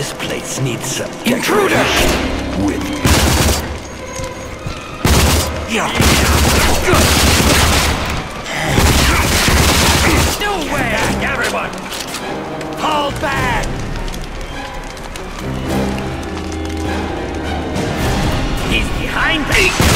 This place needs some intruder. With yeah. way, everyone. Hold back. He's behind me.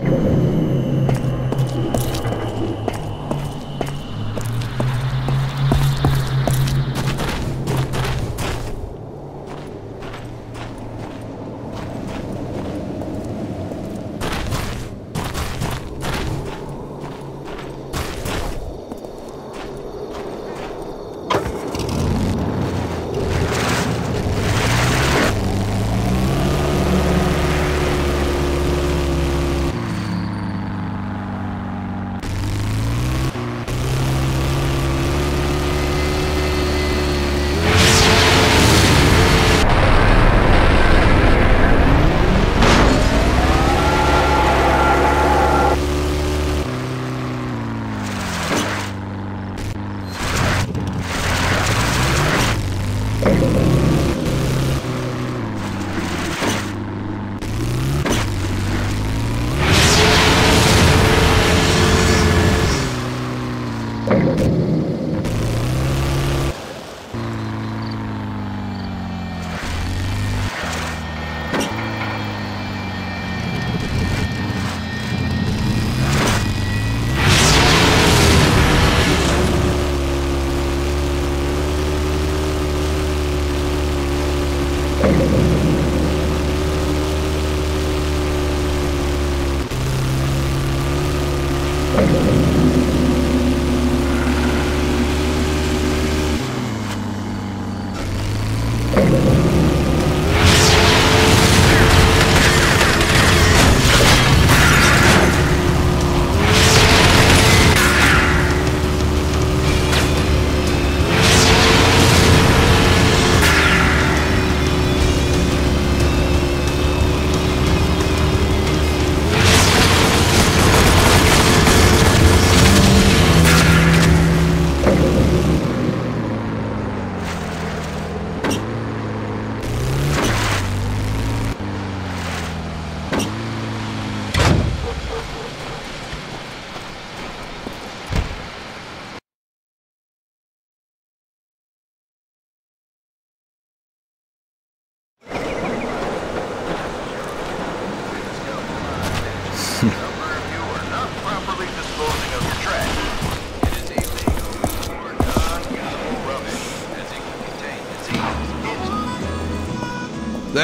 you Thank you.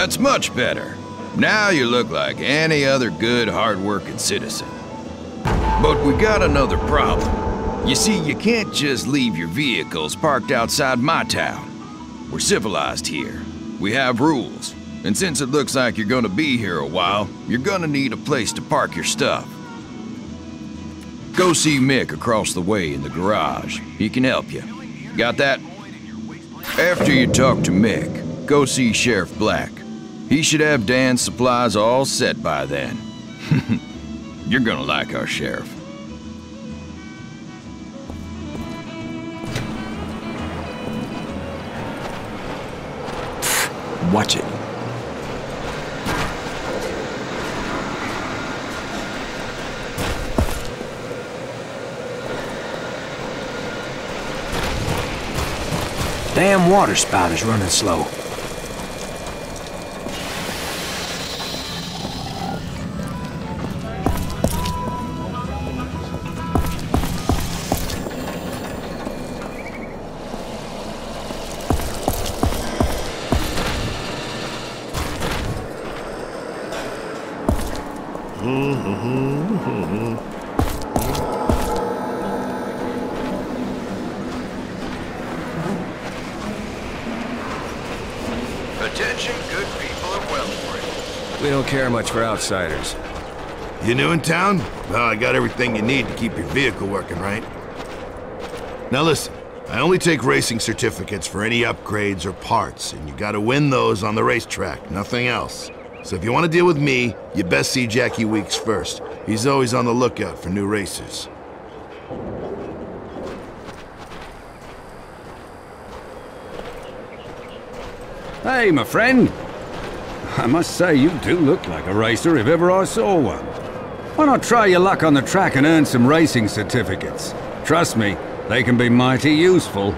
That's much better. Now you look like any other good, hard-working citizen. But we got another problem. You see, you can't just leave your vehicles parked outside my town. We're civilized here. We have rules. And since it looks like you're gonna be here a while, you're gonna need a place to park your stuff. Go see Mick across the way in the garage. He can help you. Got that? After you talk to Mick, go see Sheriff Black. He should have Dan's supplies all set by then. You're gonna like our sheriff. Watch it. Damn water spout is running slow. Attention, good people of Wellspring. We don't care much for outsiders. You new in town? Well, I got everything you need to keep your vehicle working, right? Now listen, I only take racing certificates for any upgrades or parts, and you gotta win those on the racetrack, nothing else. So if you want to deal with me, you best see Jackie Weeks first. He's always on the lookout for new racers. Hey, my friend. I must say, you do look like a racer if ever I saw one. Why not try your luck on the track and earn some racing certificates? Trust me, they can be mighty useful.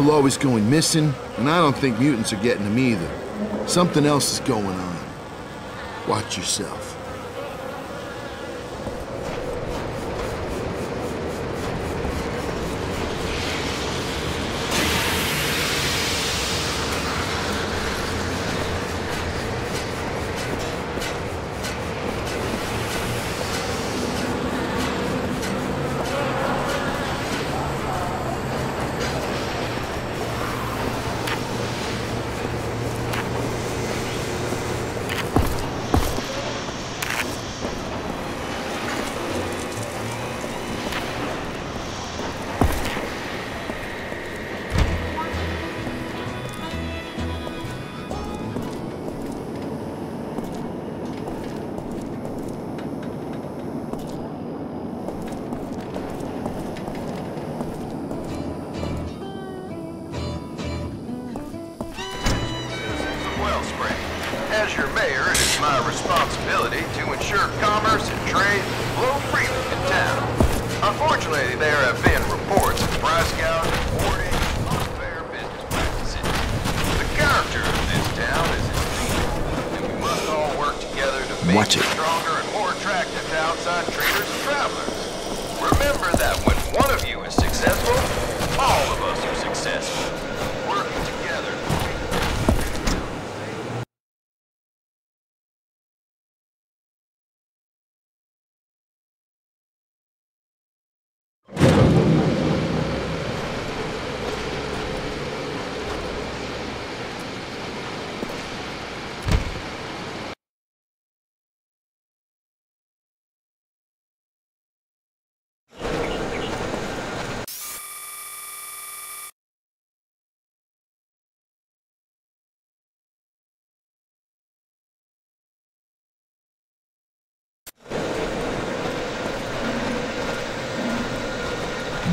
People always going missing, and I don't think mutants are getting them either. Something else is going on. Watch yourself.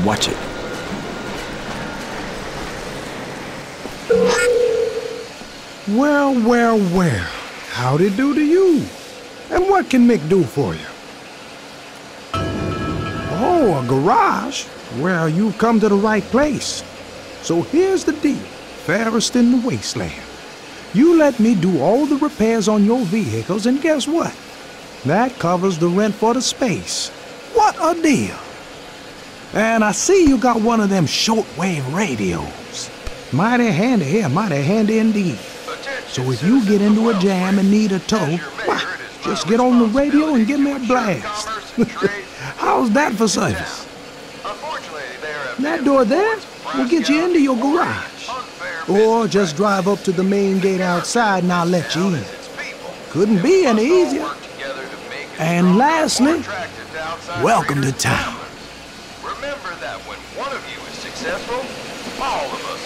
Watch it. Well, well, well. How'd it do to you? And what can Mick do for you? Oh, a garage? Well, you've come to the right place. So here's the deal, fairest in the wasteland. You let me do all the repairs on your vehicles, and guess what? That covers the rent for the space. What a deal! And I see you got one of them shortwave radios. Mighty handy here, mighty handy indeed. So if you get into a jam and need a tow, why, just get on the radio and give me a blast. How's that for service? That door there will get you into your garage. Or just drive up to the main gate outside and I'll let you in. Couldn't be any easier. And lastly, welcome to town. Remember that when one of you is successful, all of us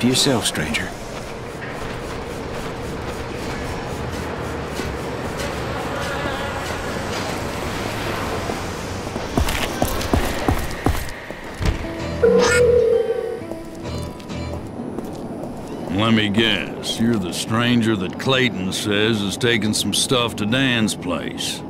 To yourself, stranger. Let me guess, you're the stranger that Clayton says is taking some stuff to Dan's place.